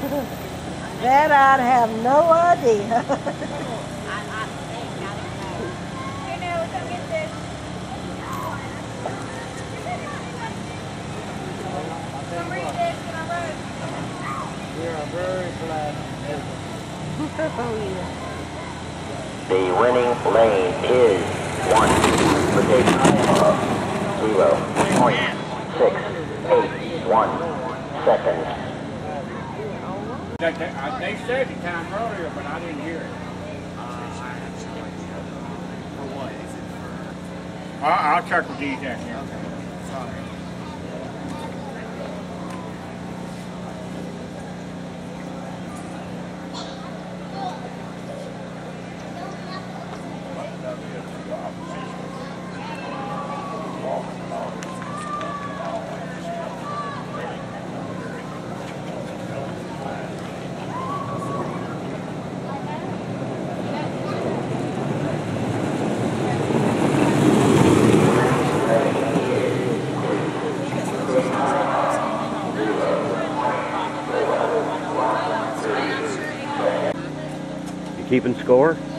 That I'd have no idea. The winning lane is one. Zero point six eight one seconds. They, they, uh, I- they said the time earlier, but I didn't hear it. I, I'll check with these in here. You keeping score?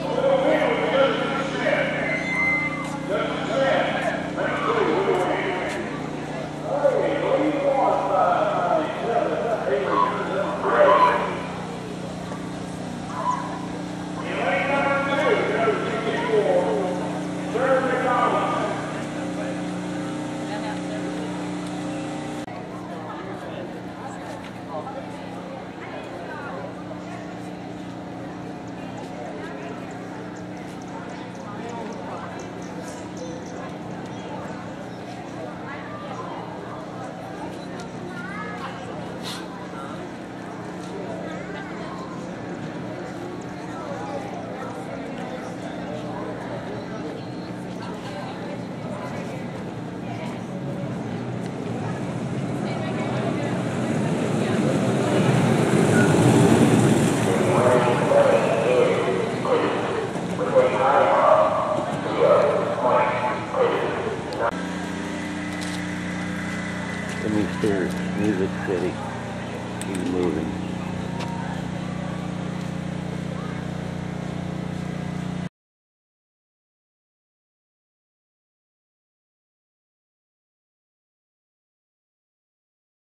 Mr. Music City. Keep moving.